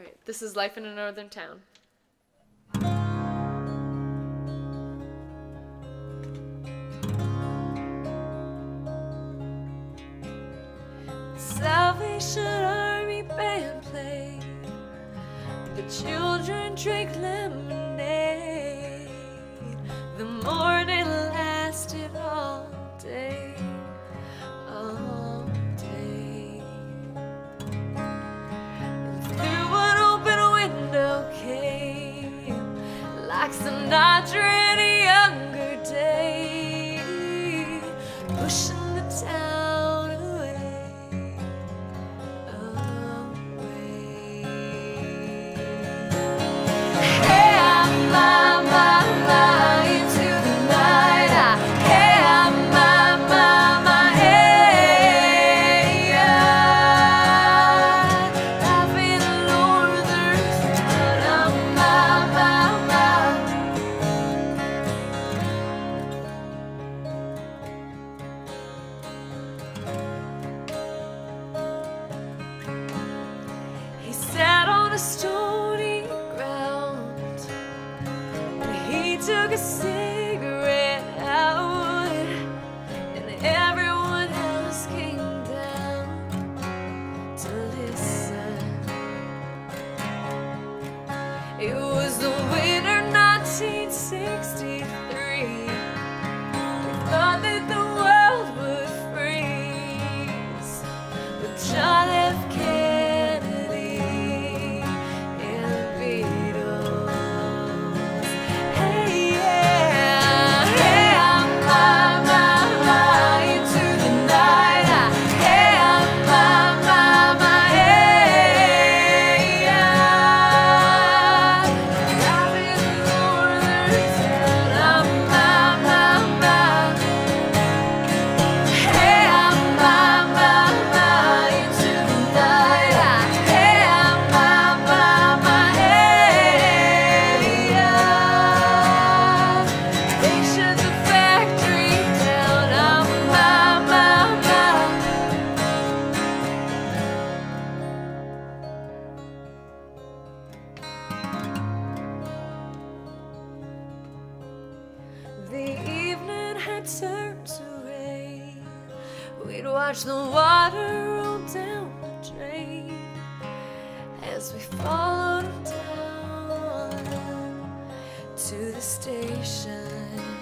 Right. This is Life in a Northern Town. Salvation Army band played. The children drink lemonade. He sat on a stony ground, and he took a seat. turned to rain. We'd watch the water roll down the drain as we followed down to the station.